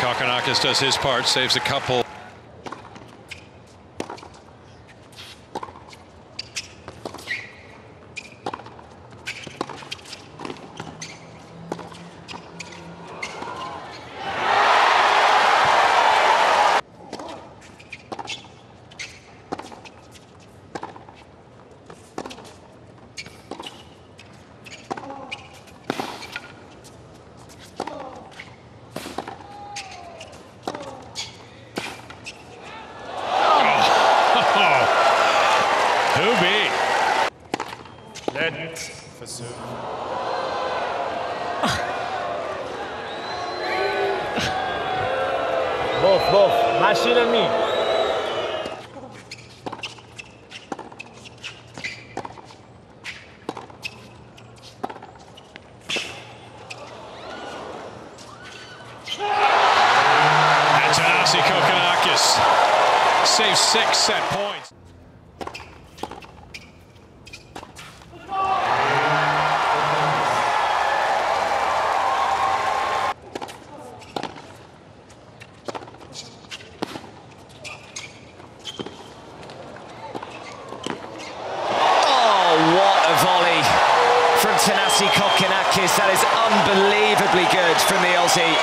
Kokkinakis does his part, saves a couple. Who be? Both, both. Machine and me. And Thanasi Kokkinakis saves six set points. That is unbelievably good from the Aussie.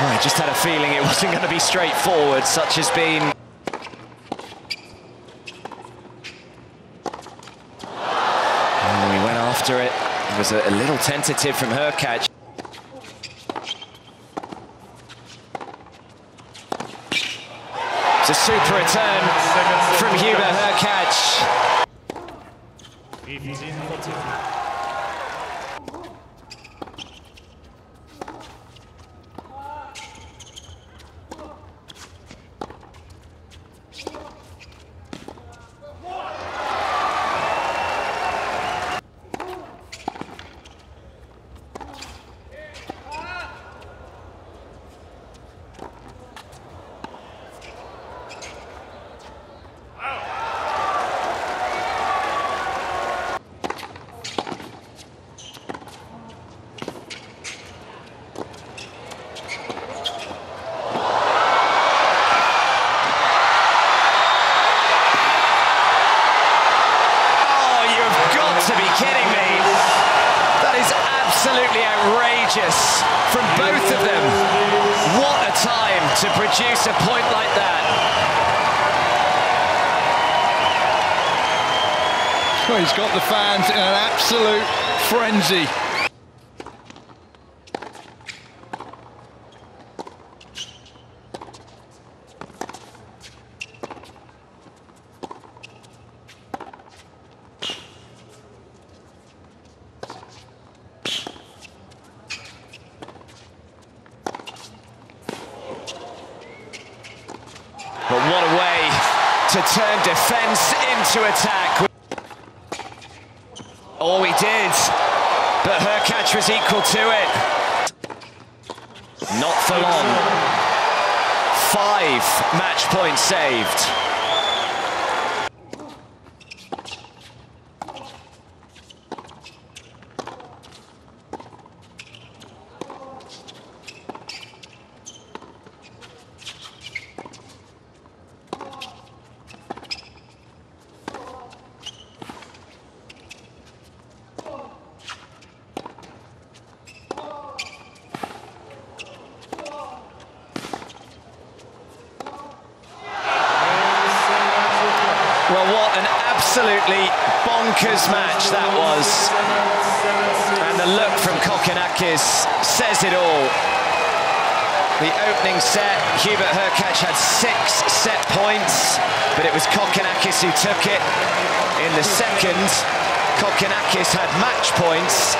I just had a feeling it wasn't going to be straightforward, such has been Oh, he went after it. It was a little tentative from Hurkacz. It's a super return from Hubert, her catch. 15, 14. Oh, you've got to be kidding me. That is absolutely outrageous from both of them. What a time to produce a point like that. Well, he's got the fans in an absolute frenzy. But what a way to turn defence into attack. Oh, he did. But Hurkacz was equal to it. Not for long. Five match points saved. Well, what an absolutely bonkers match that was. And the look from Kokkinakis says it all. The opening set, Hubert Hurkacz had six set points, but it was Kokkinakis who took it. In the second, Kokkinakis had match points.